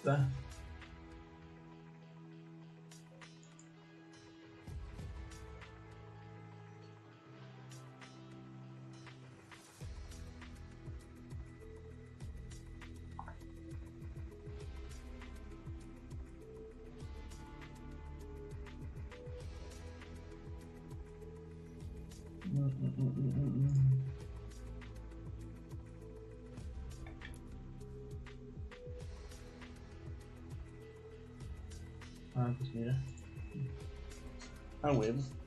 Está. Ah, pues mira. Ah, huevo. Siempre.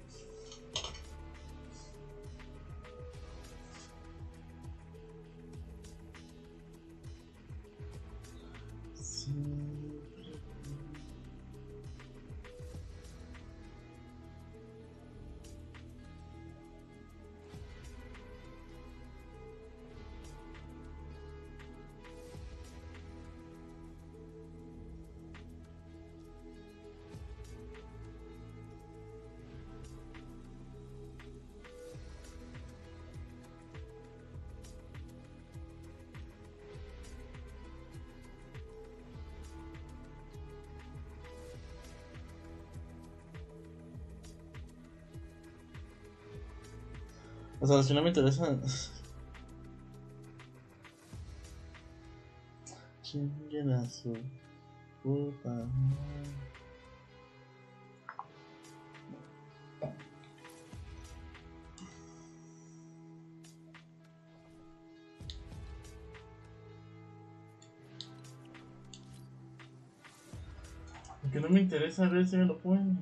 O sea, si no me interesa. Chinguen a su puta. Porque no me interesa ver si me lo ponen.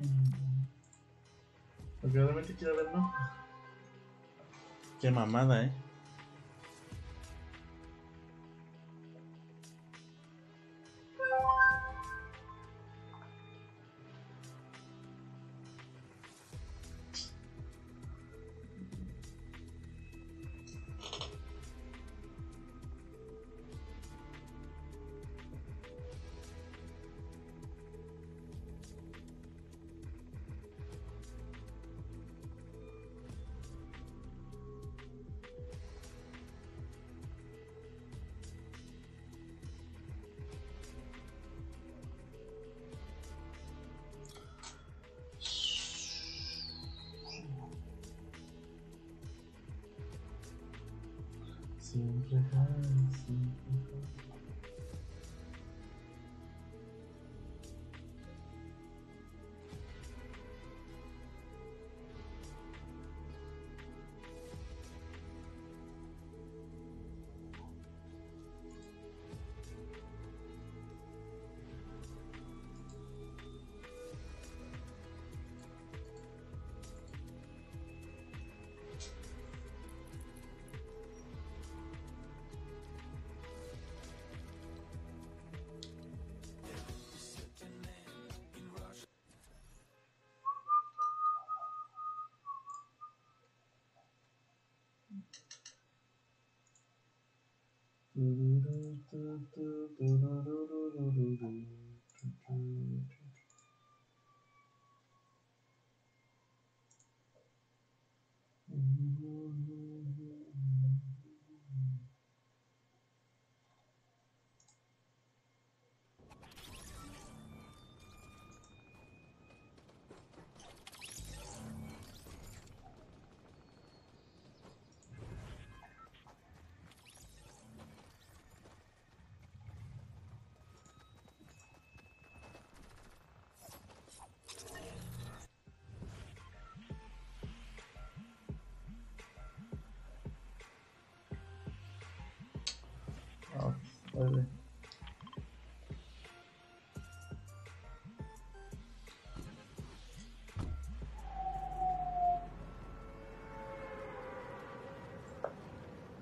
Porque realmente quiero ver, no. Qué mamada, eh.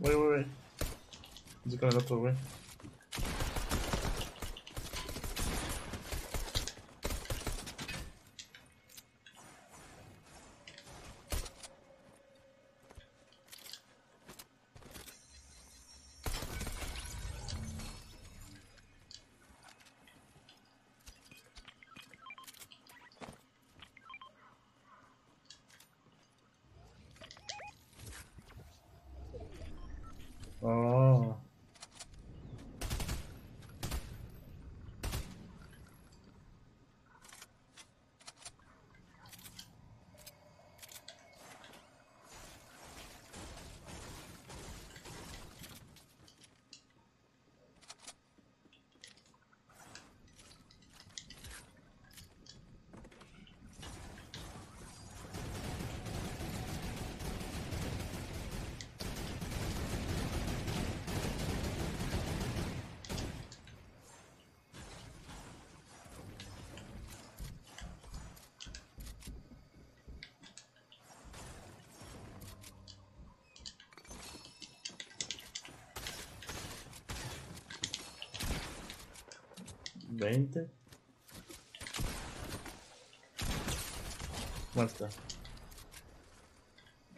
Oui, oui, oui. Dis qu'on est là pour vrai. Oh. Veinte. Muerta.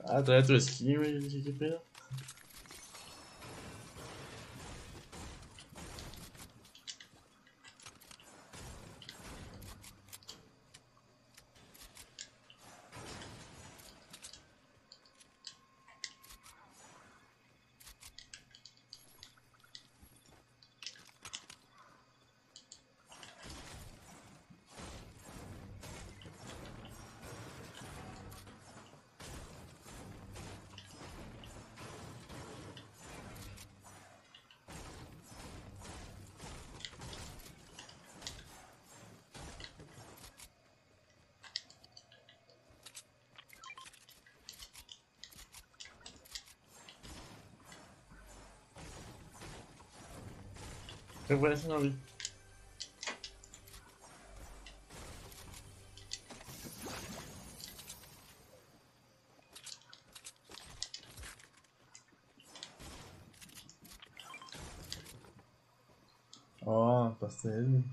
Ah, todavía tu skin, ¿qué pedo? ¿Qué fue eso, no vi? Oh, pasteles.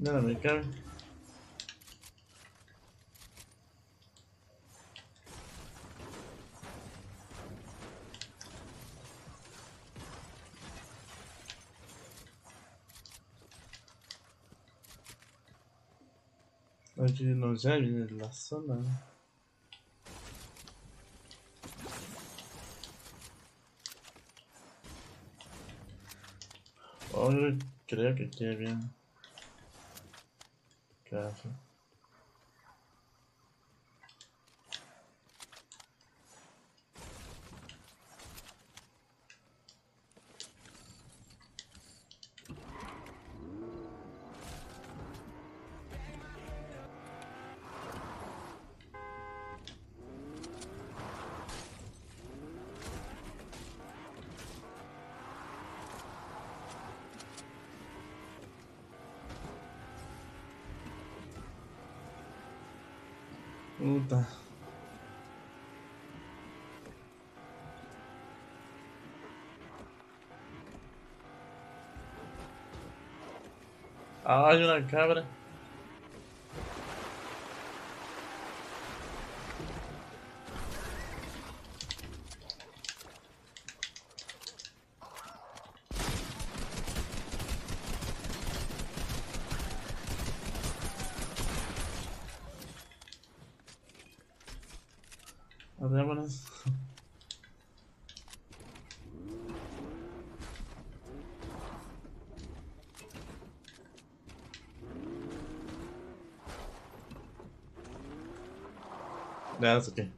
Nada, me cabe. Oye, no, ya viene de la zona. Creo que quede bien. 对啊。Puta. Ah, hay una cabra. Vámonos. ¿Le das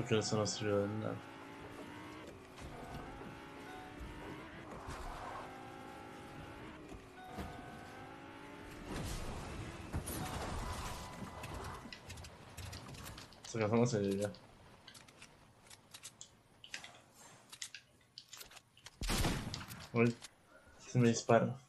o qué? Uy, creo que eso no sirvió de nada. Se casamos a llegar. Uy, se me dispara.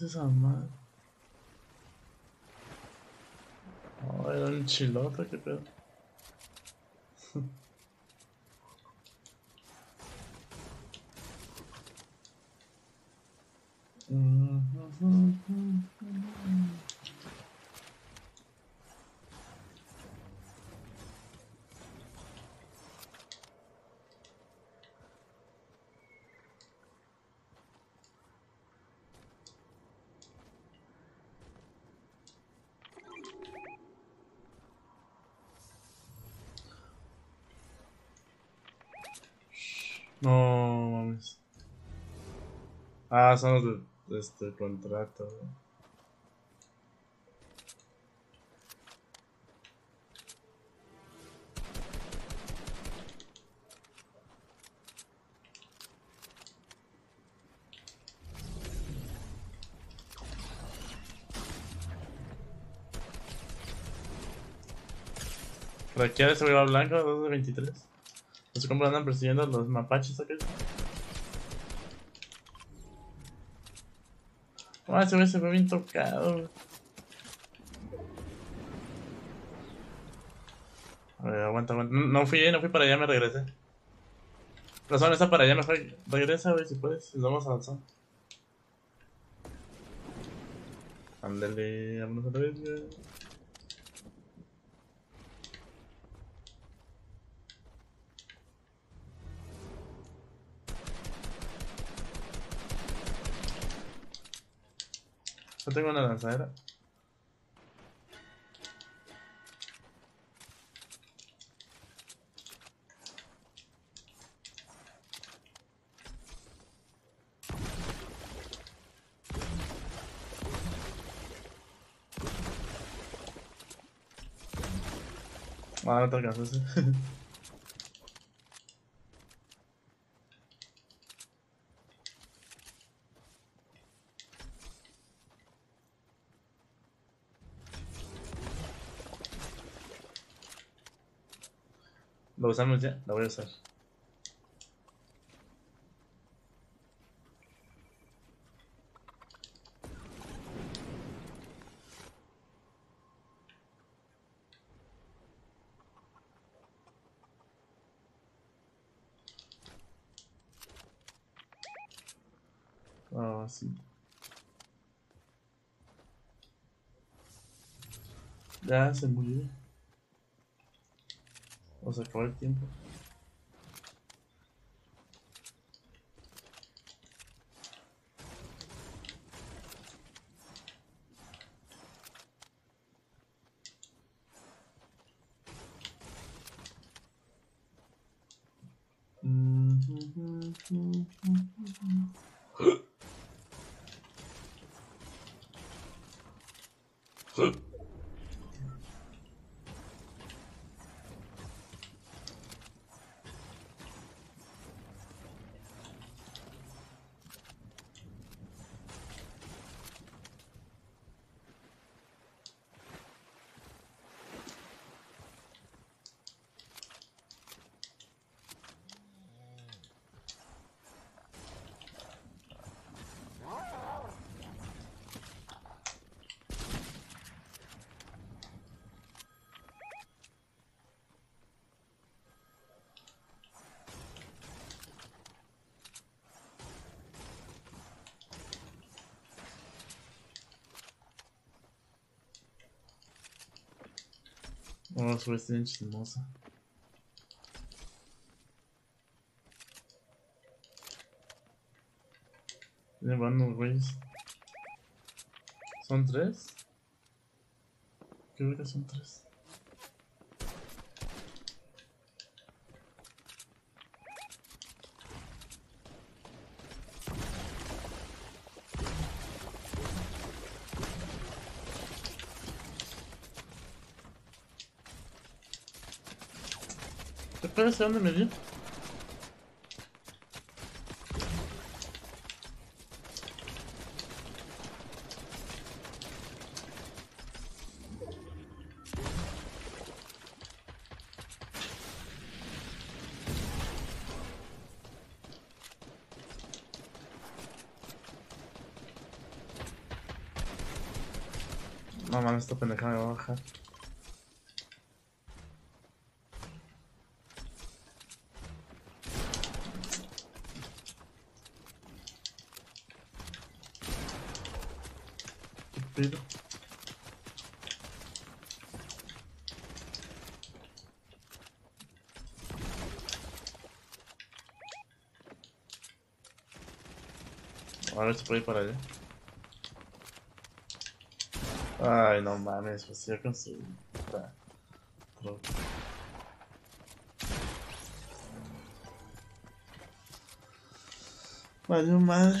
det samme. Ja, den chilla, takket være. Ah, son los de, este contrato. Requiere seguridad blanca, 2 de 23. No sé cómo andan persiguiendo los mapaches acá. Ah, ese se ve bien tocado. A ver, aguanta, aguanta. No, no fui, no fui para allá, me regresé. La zona está para allá, mejor regresa, güey, si puedes. Nos vamos avanzando. Ándale, vámonos otra vez, güey. Yo tengo una lanzadera. Ah, no te alcanzas. usamos ya, la voy a usar. Ah, sí. Ya se murió. Se acabó el tiempo. Su vestida chismosa. ¿Dónde van los güeyes? ¿Son tres? Creo que son tres. Espera, ¿de dónde me dio? No mames, esta pendeja me va a bajar. ¿Qué pedo? A ver si puede ir para allá. Ay, no mames, pues ya conseguí. Puta. Pero- Valió madre.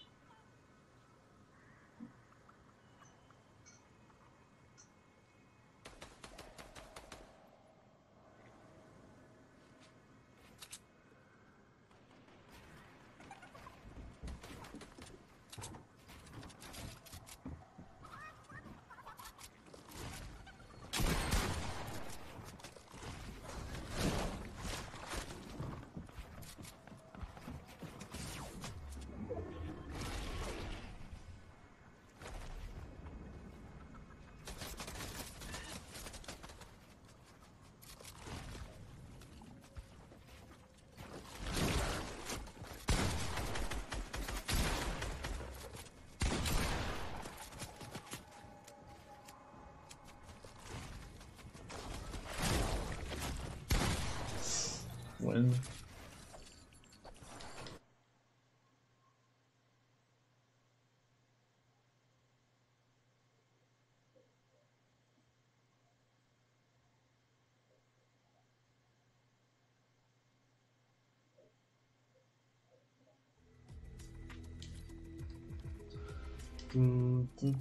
Barreras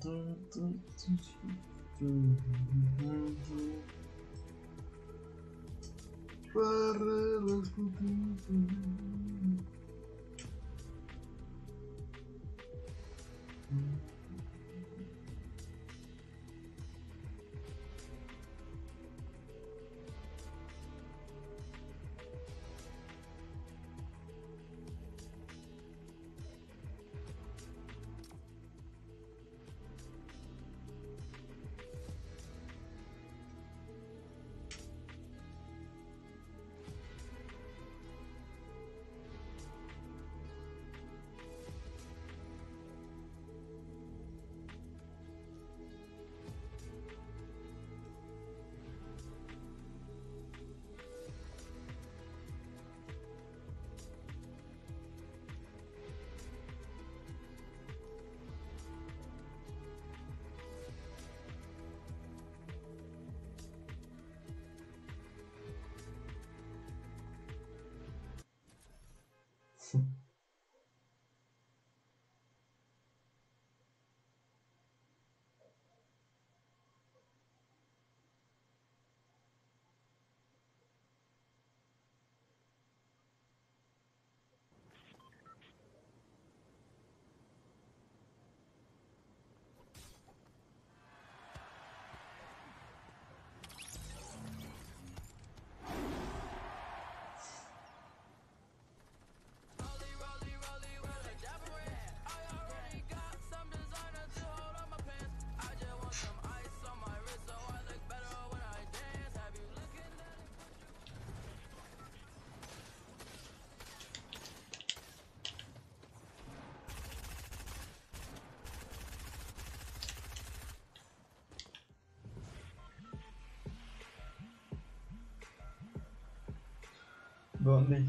Bon, mais...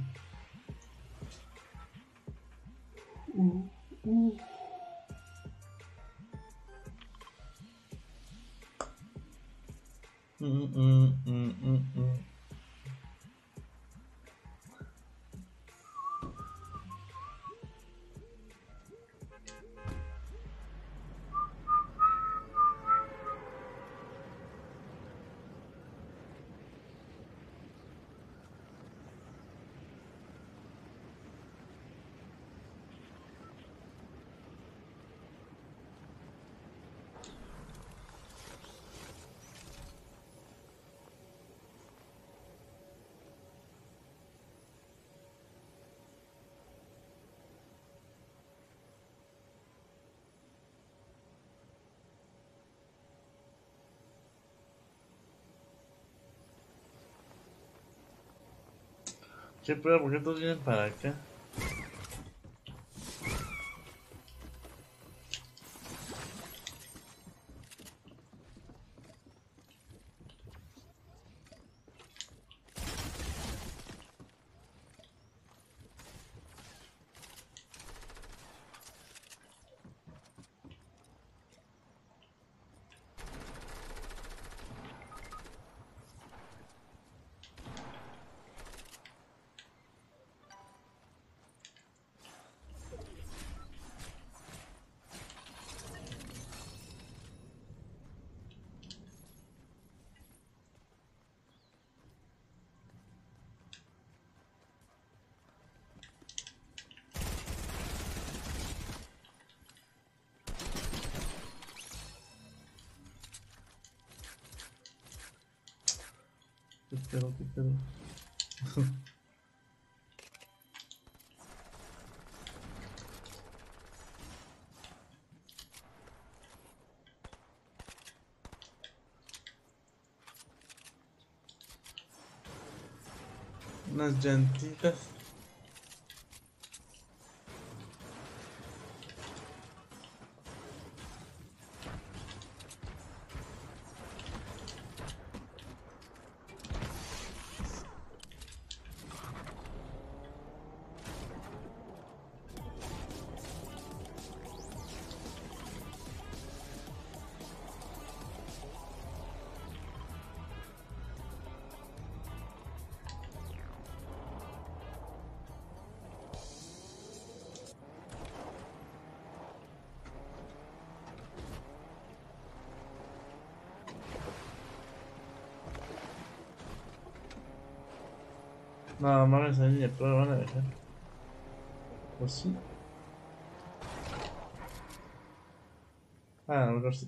Ouh, ouh. ¿Qué pedo? ¿Por qué todos vienen para acá? ¿Qué pedo? ¿Qué pedo? Unas llantitas. No mames, ahí pro van a dejar. ¿O sí? Ah, a mejor sí.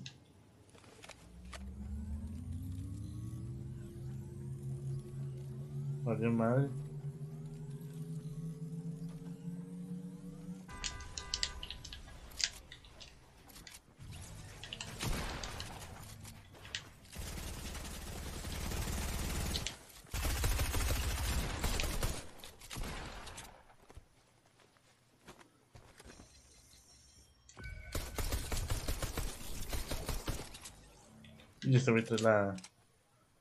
Y este güey trae la.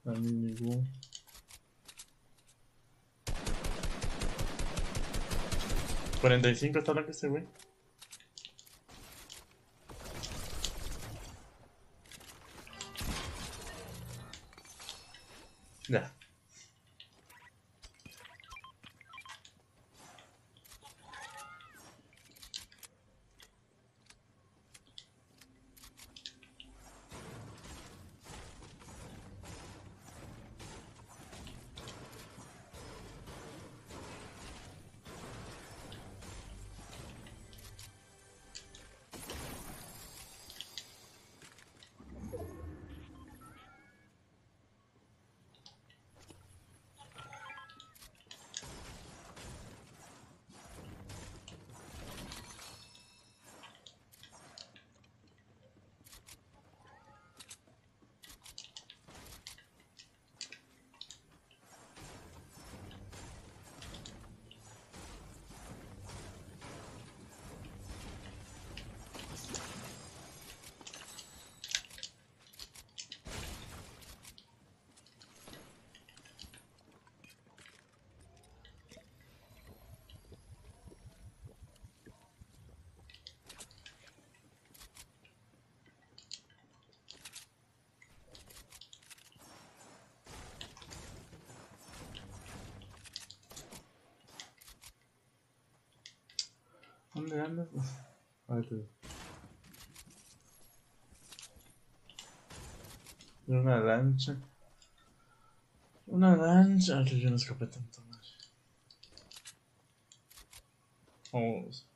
La mini boom. ¿45 está la que este güey? Ya. ¿Dónde andas? Una lancha. Una lancha. Ay, yo no escapé tanto más. Vamos.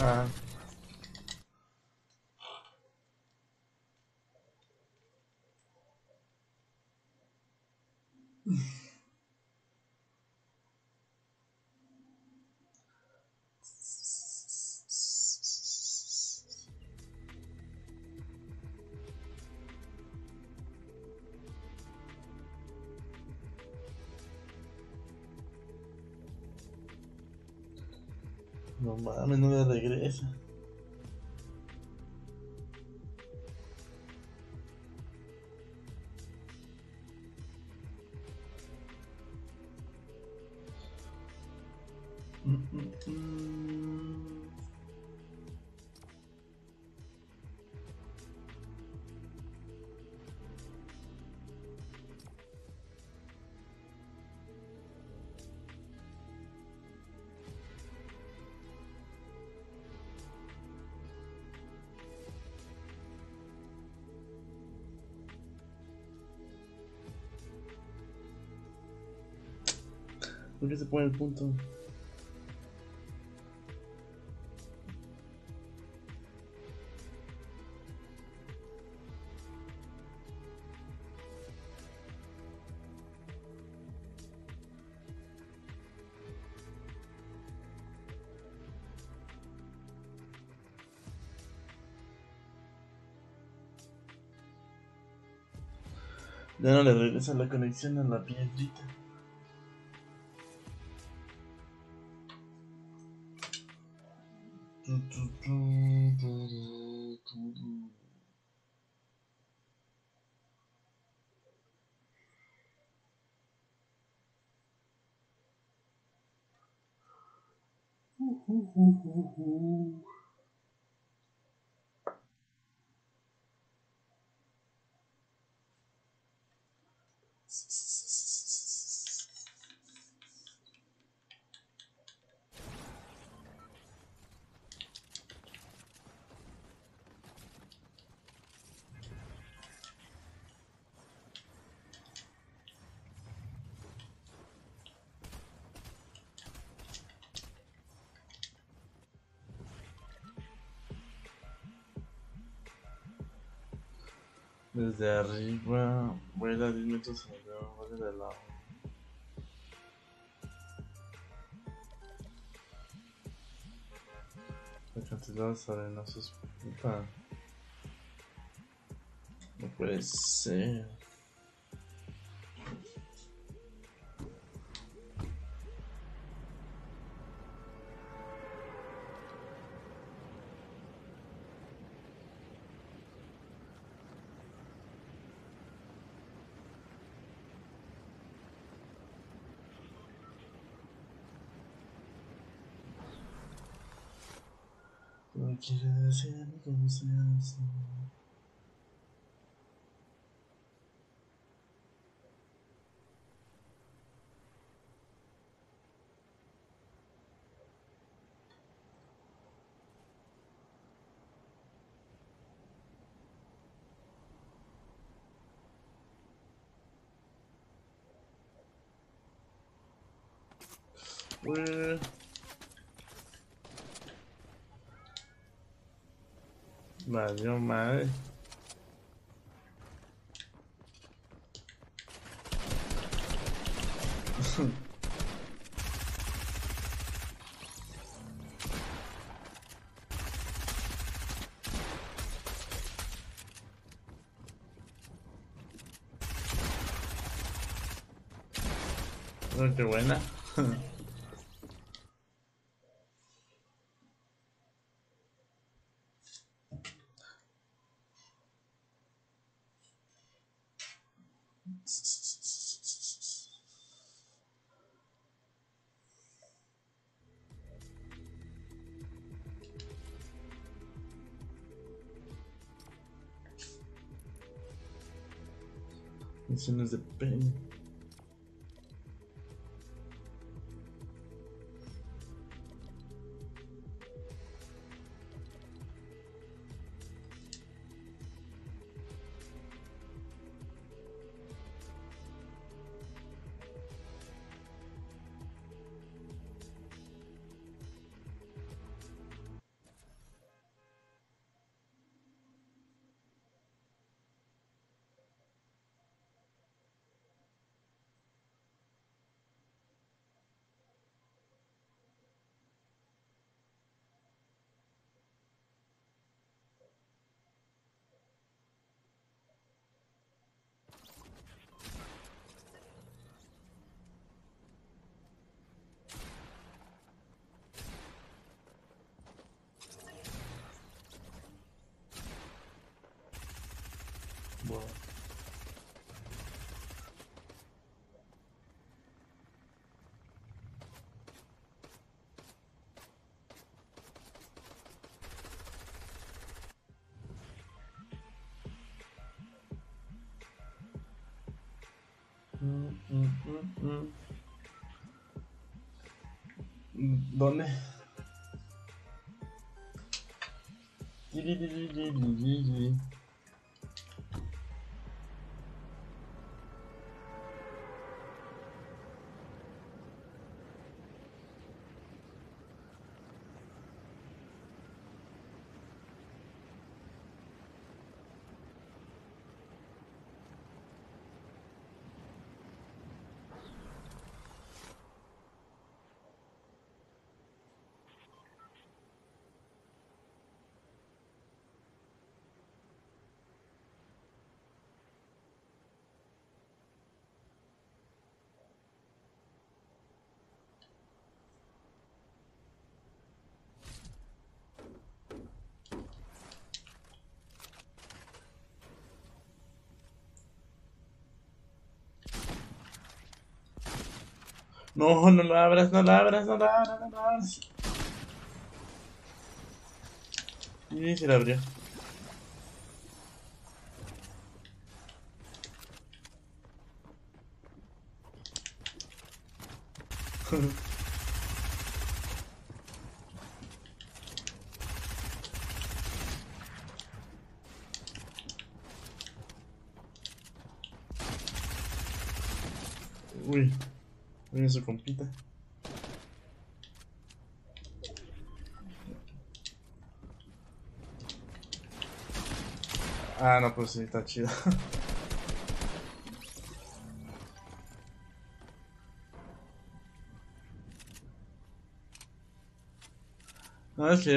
Ah. Mames, no me regresa. ¿Por qué se pone el punto? Ya no le regresa la conexión a la piedrita. Ouh, ouh, ouh, Desde arriba, voy a ir a 10 metros arriba, voy de lado. Acantilados arenosos, puta. No puede ser. para você assim. Where Valió madre. Qué buena. Bon, mais... Dili, dili, dili, No, no la abras, no la abras, no la abras, no la abras. Y se la abrió. Viene su compita. Ah, no, pues sí, está chido. No, es que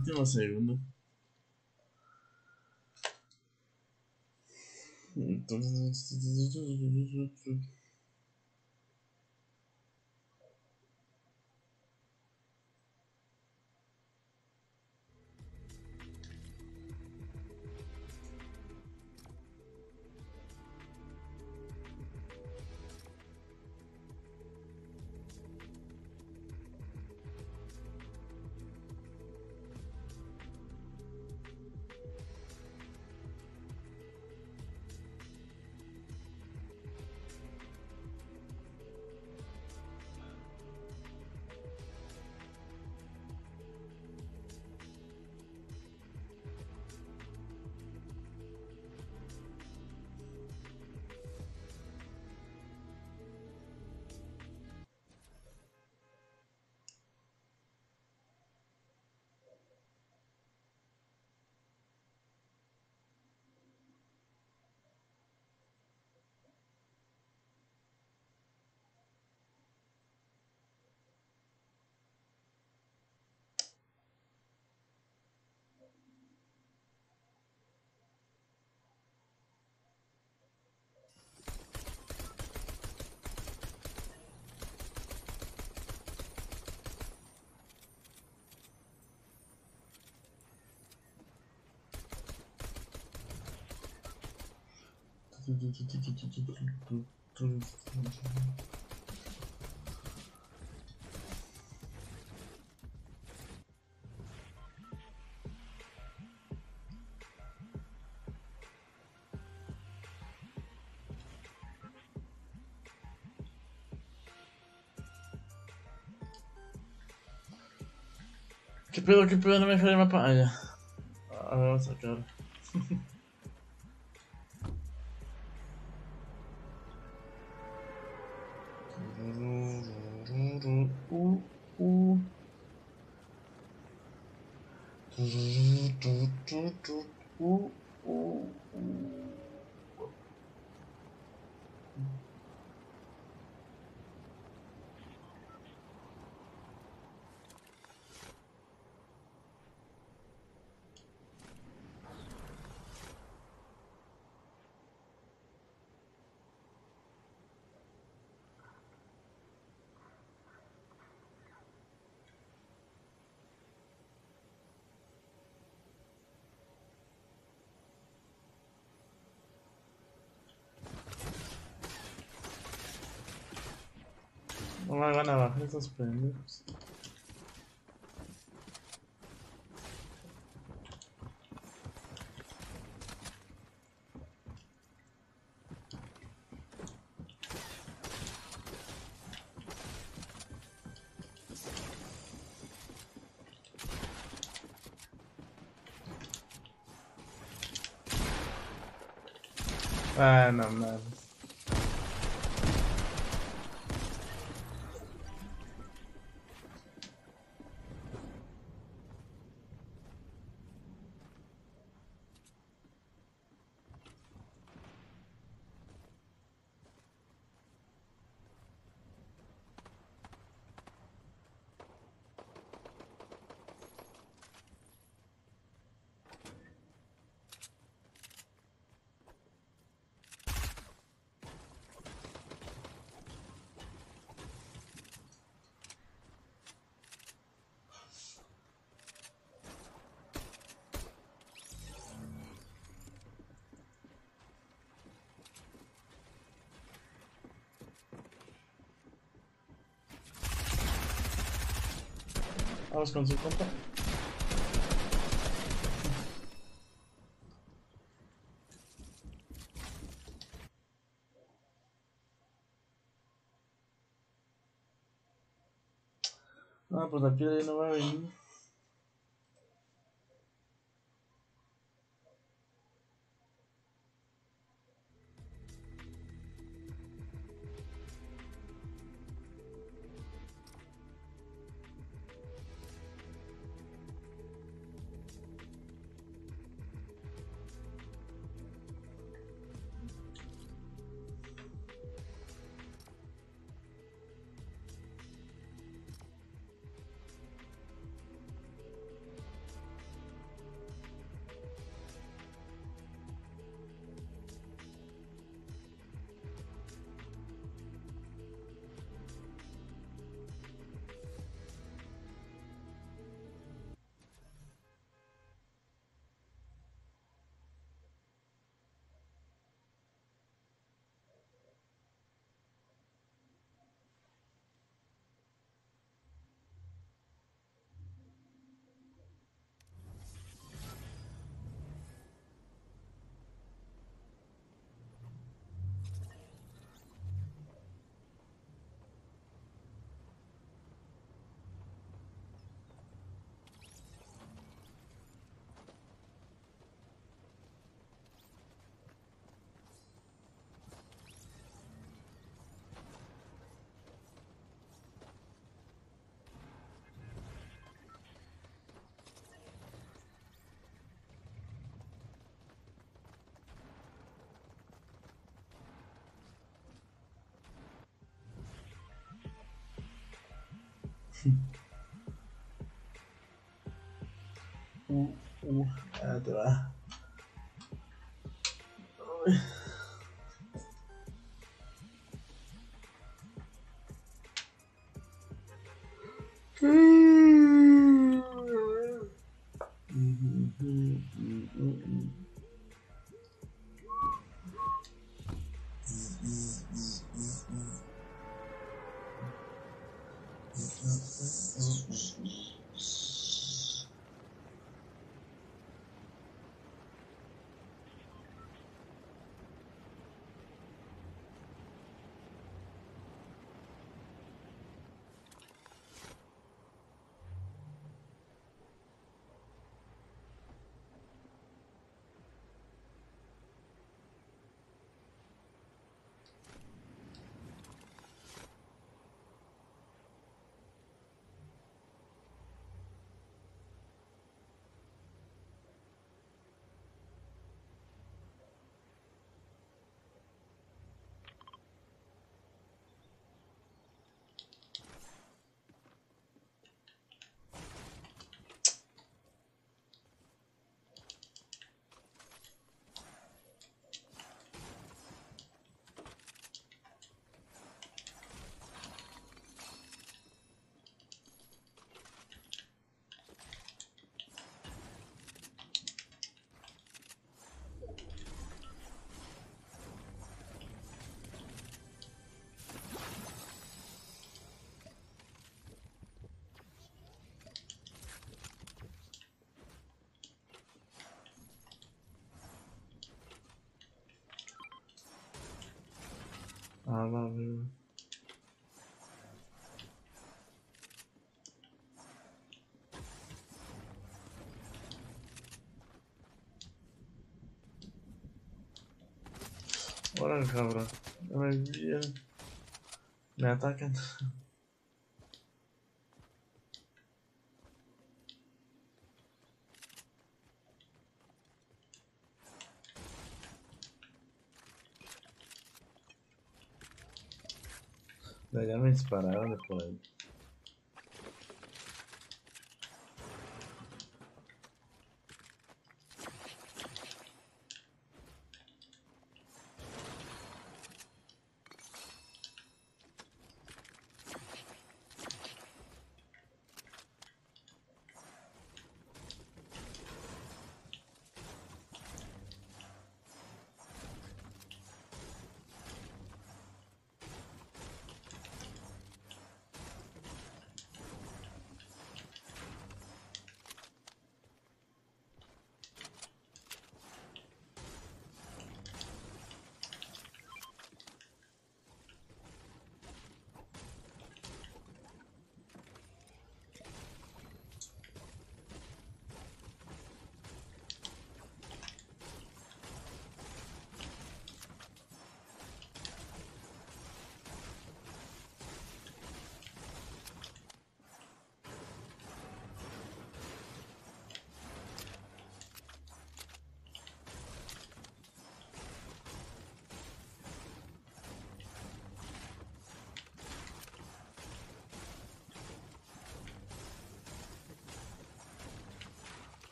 último segundo. ¿Qué pedo, qué pedo? No me deja el mapa. Ah, ya. A ver, vamos a sacar. No me van a bajar esos pendejos. Ah, no mames. Vamos con su compa. No, pues la piedra ya no va a venir. Uh, uh, ah, te va. Ah, va, güey. Órale, cabrón. Dame bien. Me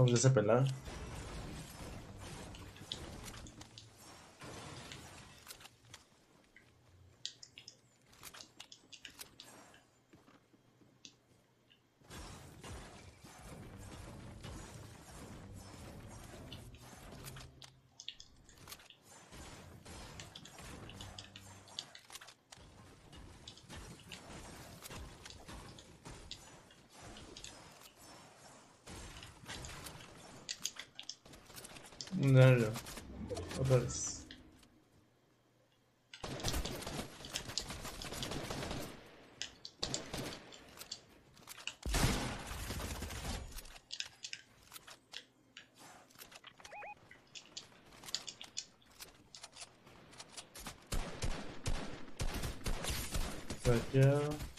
ya me dispararon de por ahí. Vamos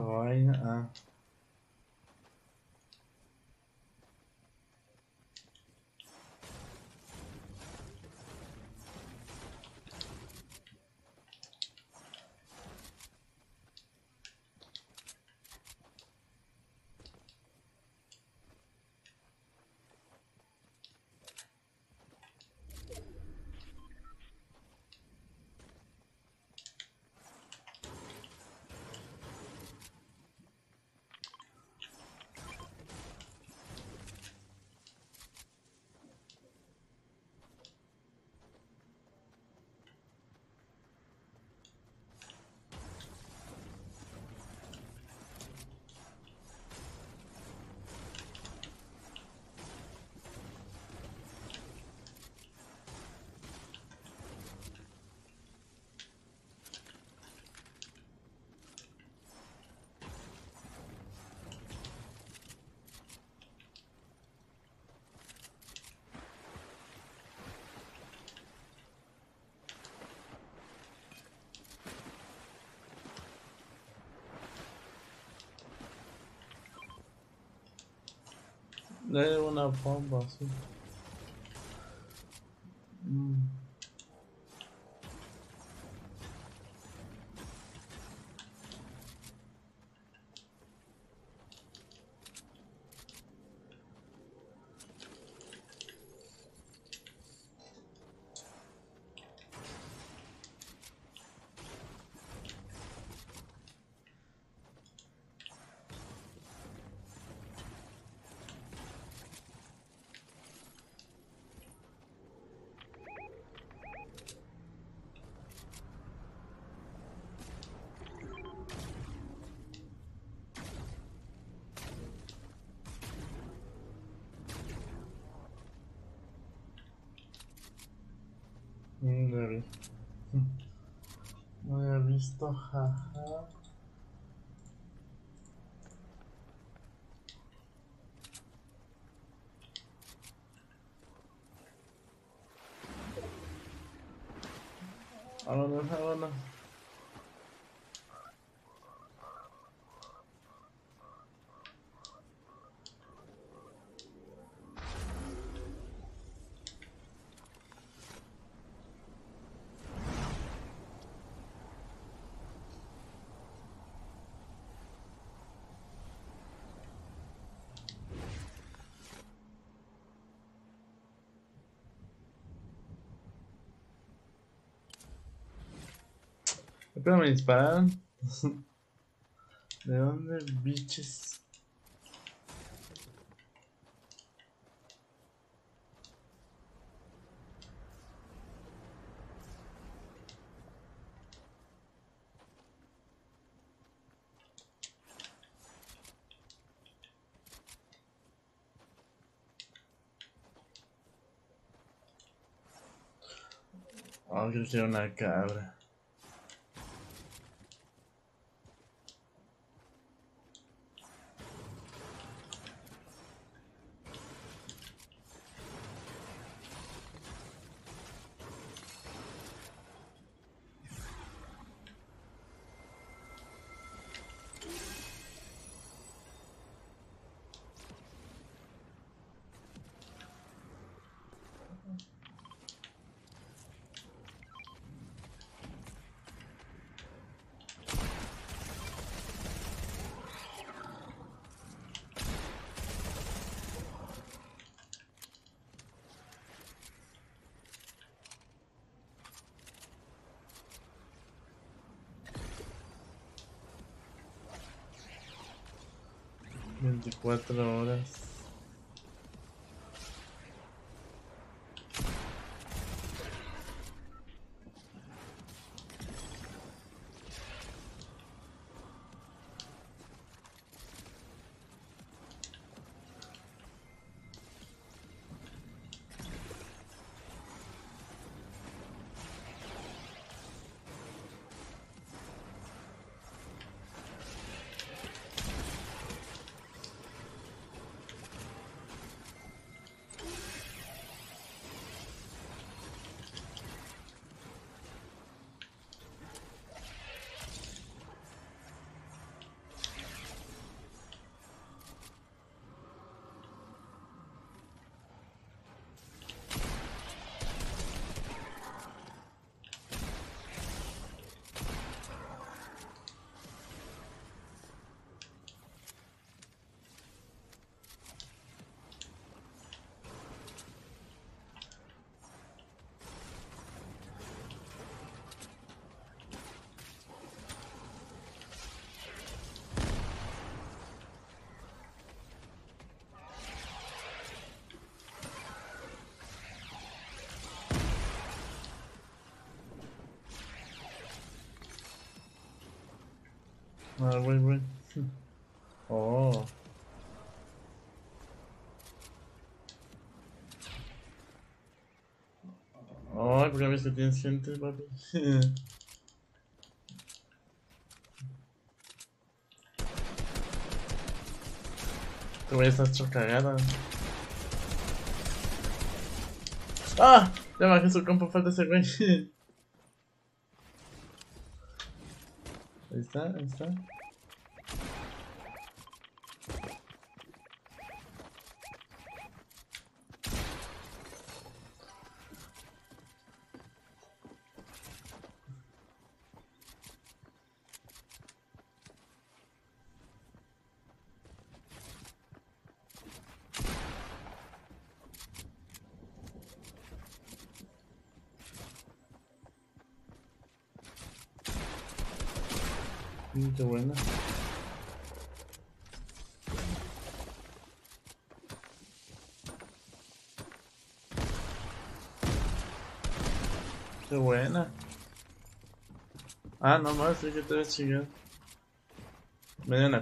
vaina? Ah. De una bomba, sí. No había visto, jaja. Vámonos, vámonos. Pero me dispararon. ¿De dónde, biches? Oh, creo que era una cabra. Veinticuatro horas. Ah, güey, güey. Oh. Ay, porque ves que tienes gente, papi. Te voy a estar hecho cagada. ¡Ah! Ya bajé su campo, falta ese güey. Ahí está, ahí está. Mm, Qué buena. Qué buena. Ah, no más, sí que te ves chingado. Me dieron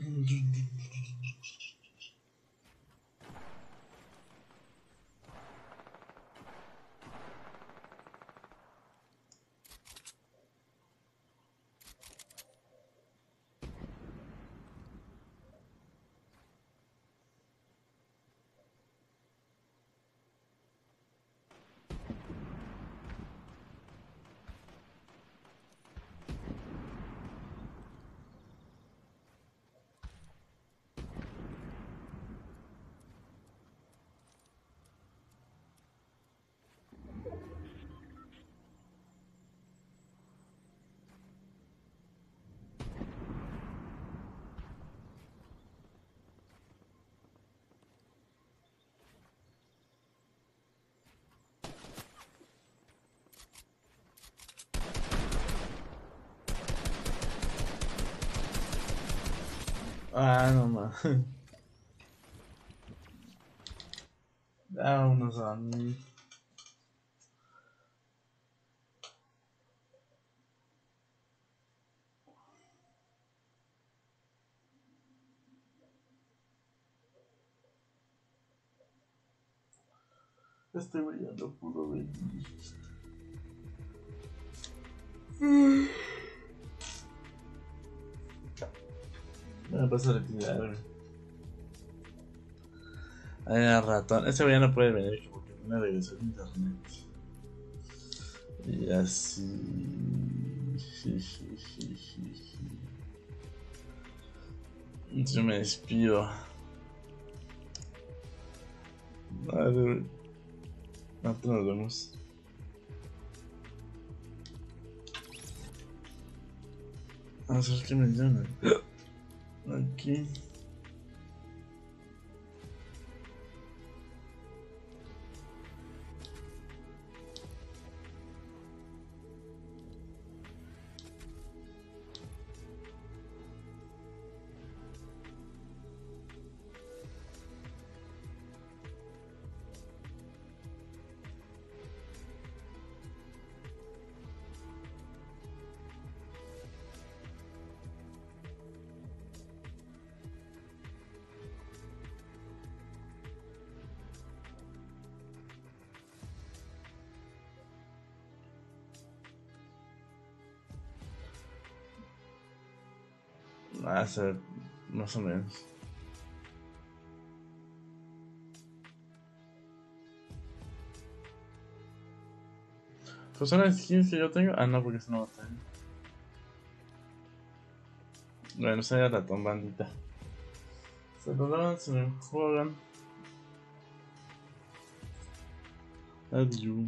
a Ah, no más. Vámonos a mí. Este güey ya no pudo venir. Me pasa a retirar, güey. Ay, ratón. Ese güey ya no puede venir porque no regresó el internet. Y así. Yo me despido. Vale. Ahorita nos vemos. Vamos a ver qué me llaman. Aquí. Hace más o menos. Pues son las skins que yo tengo. Ah, no, porque es una batalla. Bueno, era la tombandita. Se lo daban, se me juegan. Adiós.